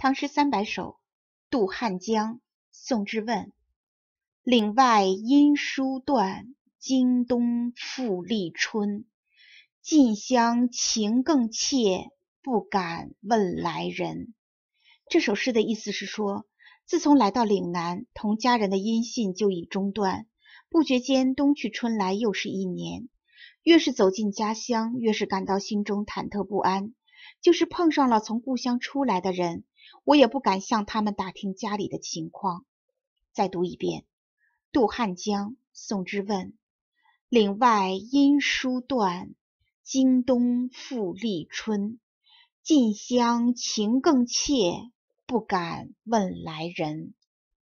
唐诗三百首，渡汉江，宋之问。岭外音书断，经冬复历春。近乡情更怯，不敢问来人。这首诗的意思是说，自从来到岭南，同家人的音信就已中断，不觉间冬去春来又是一年。越是走进家乡，越是感到心中忐忑不安。就是碰上了从故乡出来的人。我也不敢向他们打听家里的情况。再读一遍《渡汉江》，宋之问。岭外音书断，经冬复历春。近乡情更怯，不敢问来人。